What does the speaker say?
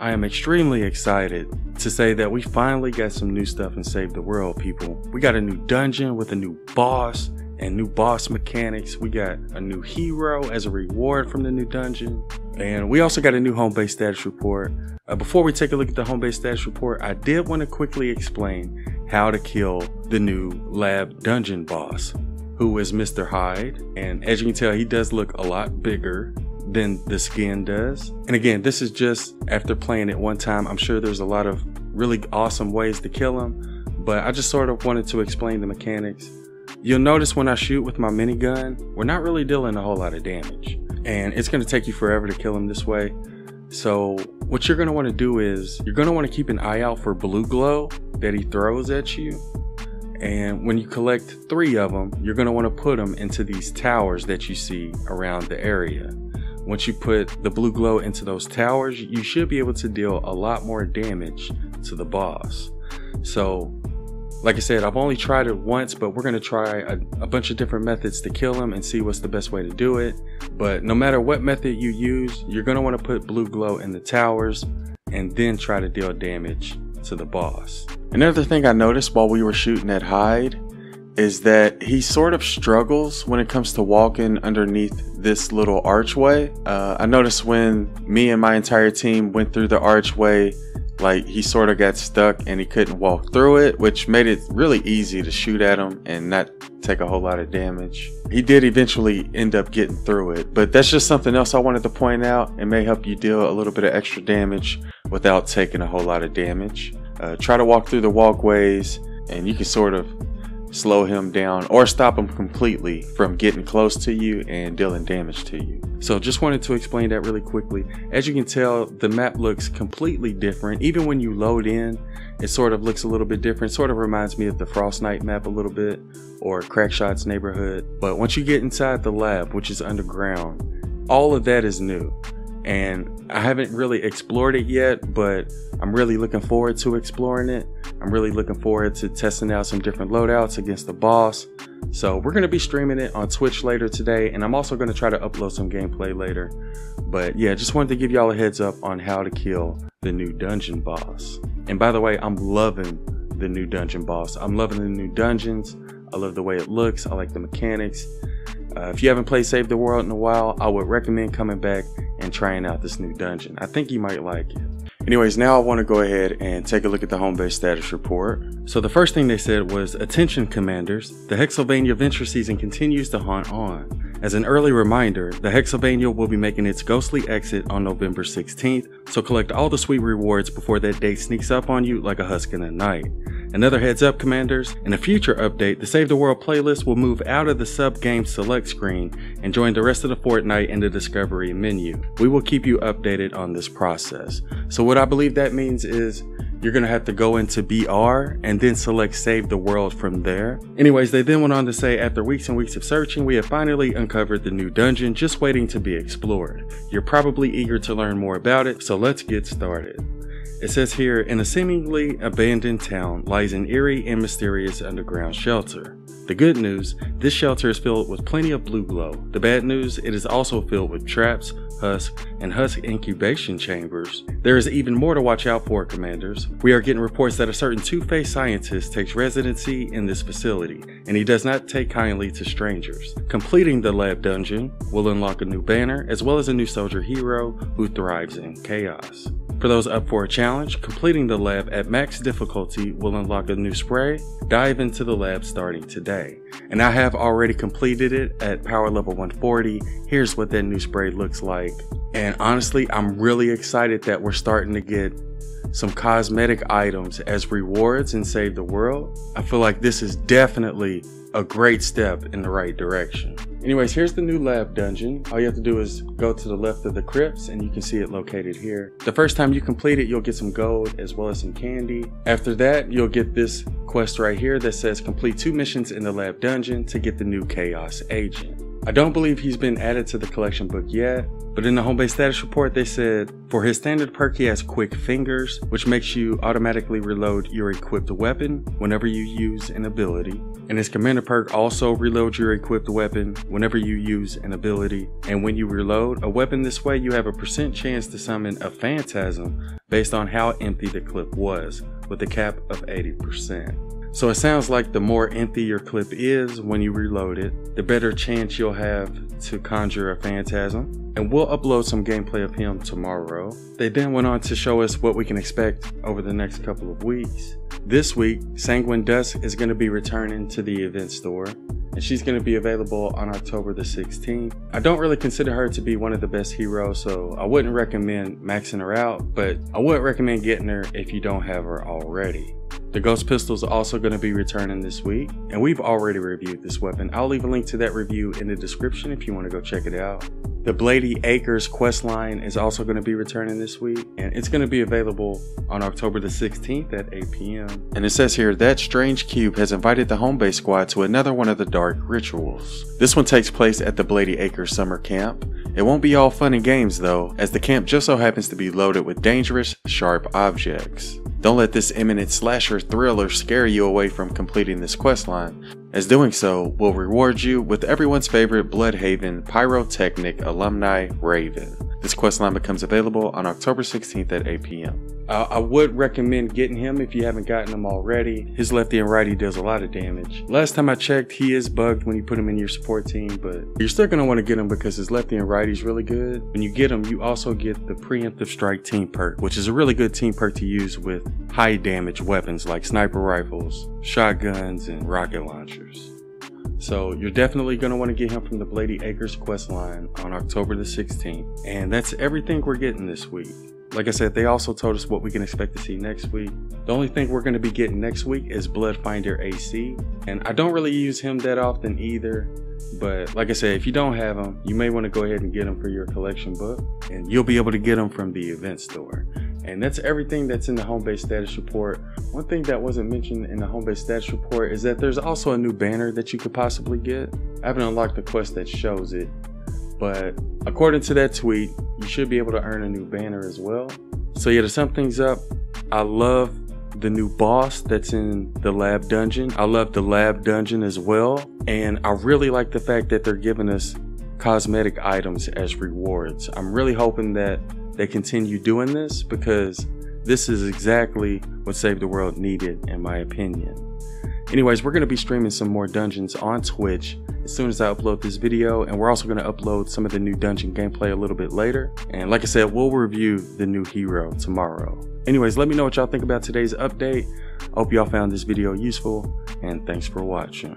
I am extremely excited to say that we finally got some new stuff in Save the World, people. We got a new dungeon with a new boss and new boss mechanics. We got a new hero as a reward from the new dungeon. And we also got a new home base status report. Uh, before we take a look at the home base status report, I did want to quickly explain how to kill the new lab dungeon boss, who is Mr. Hyde. And as you can tell, he does look a lot bigger than the skin does. And again, this is just after playing it one time. I'm sure there's a lot of really awesome ways to kill him, but I just sort of wanted to explain the mechanics. You'll notice when I shoot with my minigun, we're not really dealing a whole lot of damage. And it's going to take you forever to kill him this way. So what you're going to want to do is you're going to want to keep an eye out for BluGlo that he throws at you. And when you collect three of them, you're going to want to put them into these towers that you see around the area. Once you put the BluGlo into those towers, you should be able to deal a lot more damage to the boss. So, like I said, I've only tried it once, but we're going to try a, a, bunch of different methods to kill him and see what's the best way to do it. But no matter what method you use, you're going to want to put BluGlo in the towers and then try to deal damage to the boss. Another thing I noticed while we were shooting at Hyde is that he sort of struggles when it comes to walking underneath this little archway. Uh, I noticed when me and my entire team went through the archway, like he sort of got stuck and he couldn't walk through it, which made it really easy to shoot at him and not take a whole lot of damage. He did eventually end up getting through it, but that's just something else I wanted to point out. It may help you deal a little bit of extra damage without taking a whole lot of damage. Uh, try to walk through the walkways and you can sort of slow him down or stop him completely from getting close to you and dealing damage to you. So just wanted to explain that really quickly. As you can tell, the map looks completely different. Even when you load in, it sort of looks a little bit different. Sort of reminds me of the Frostnite map a little bit or Crackshot's neighborhood. But once you get inside the lab, which is underground, all of that is new and I haven't really explored it yet, but I'm really looking forward to exploring it. I'm really looking forward to testing out some different loadouts against the boss. So we're going to be streaming it on Twitch later today, and I'm also going to try to upload some gameplay later. But yeah, just wanted to give y'all a heads up on how to kill the new dungeon boss. And by the way, I'm loving the new dungeon boss. I'm loving the new dungeons. I love the way it looks. I like the mechanics. Uh, if you haven't played Save the World in a while, I would recommend coming back and trying out this new dungeon. I think you might like it. Anyways, now I want to go ahead and take a look at the home base status report. So the first thing they said was, attention commanders, the Hexsylvania Venture season continues to haunt on. As an early reminder, the Hexsylvania will be making its ghostly exit on November 16th, so collect all the sweet rewards before that date sneaks up on you like a husk in the night. Another heads up commanders, in a future update, the Save the World playlist will move out of the sub game select screen and join the rest of the Fortnite in the discovery menu. We will keep you updated on this process. So what I believe that means is you're gonna have to go into BR and then select save the world from there. Anyways, they then went on to say after weeks and weeks of searching, we have finally uncovered the new dungeon just waiting to be explored. You're probably eager to learn more about it, so let's get started. It says here, in a seemingly abandoned town lies an eerie and mysterious underground shelter. The good news, this shelter is filled with plenty of BluGlo. The bad news, it is also filled with traps, husk, and husk incubation chambers. There is even more to watch out for, commanders. We are getting reports that a certain two-faced scientist takes residency in this facility, and he does not take kindly to strangers. Completing the lab dungeon will unlock a new banner, as well as a new soldier hero who thrives in chaos. For those up for a challenge, completing the lab at max difficulty will unlock a new spray. Dive into the lab starting today. And I have already completed it at power level 140. Here's what that new spray looks like. And honestly, I'm really excited that we're starting to get some cosmetic items as rewards and save the world. I feel like this is definitely a great step in the right direction. Anyways, here's the new lab dungeon. All you have to do is go to the left of the crypts and you can see it located here. The first time you complete it, you'll get some gold as well as some candy. After that, you'll get this quest right here that says complete two missions in the lab dungeon to get the new chaos agent. I don't believe he's been added to the collection book yet, but in the home base status report they said for his standard perk he has quick fingers, which makes you automatically reload your equipped weapon whenever you use an ability. And his commander perk also reloads your equipped weapon whenever you use an ability. And when you reload a weapon this way, you have a percent chance to summon a phantasm based on how empty the clip was, with a cap of 80%. So it sounds like the more empty your clip is when you reload it, the better chance you'll have to conjure a phantasm. And we'll upload some gameplay of him tomorrow. They then went on to show us what we can expect over the next couple of weeks. This week, Sanguine Dusk is going to be returning to the event store and she's going to be available on October the 16th. I don't really consider her to be one of the best heroes, so I wouldn't recommend maxing her out, but I would recommend getting her if you don't have her already. The Ghost Pistol is also going to be returning this week, and we've already reviewed this weapon. I'll leave a link to that review in the description if you want to go check it out. The Blady Acres quest line is also going to be returning this week, and it's going to be available on October the 16th at 8 p.m. And it says here that Strange Cube has invited the home base squad to another one of the dark rituals. This one takes place at the Blady Acres summer camp. It won't be all fun and games though, as the camp just so happens to be loaded with dangerous, sharp objects. Don't let this imminent slasher thriller scare you away from completing this questline, as doing so will reward you with everyone's favorite Bloodhaven pyrotechnic alumni Raven. This questline becomes available on October 16th at 8 p.m. Uh, I would recommend getting him if you haven't gotten him already. His lefty and righty does a lot of damage. Last time I checked, he is bugged when you put him in your support team, but you're still going to want to get him because his lefty and righty is really good. When you get him, you also get the preemptive strike team perk, which is a really good team perk to use with high damage weapons like sniper rifles, shotguns, and rocket launchers. So you're definitely going to want to get him from the Blady Acres quest line on October the 16th. And that's everything we're getting this week. Like I said, they also told us what we can expect to see next week. The only thing we're going to be getting next week is Bloodfinder AC. And I don't really use him that often either. But like I said, if you don't have him, you may want to go ahead and get him for your collection book. And you'll be able to get him from the event store. And that's everything that's in the home base status report. One thing that wasn't mentioned in the home base status report is that there's also a new banner that you could possibly get. I haven't unlocked the quest that shows it, but according to that tweet, you should be able to earn a new banner as well. So yeah, to sum things up, I love the new boss that's in the lab dungeon. I love the lab dungeon as well. And I really like the fact that they're giving us cosmetic items as rewards. I'm really hoping that they continue doing this because this is exactly what Save the World needed, in my opinion. Anyways, we're going to be streaming some more dungeons on Twitch as soon as I upload this video, and we're also going to upload some of the new dungeon gameplay a little bit later. And like I said, we'll review the new hero tomorrow. Anyways, let me know what y'all think about today's update. I hope y'all found this video useful, and thanks for watching.